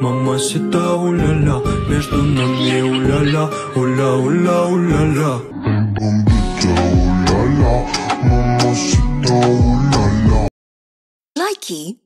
Mamacita, ulala, между нами, улala, ула, ула, улала. Bombita, ooh mamacita, ooh. Likey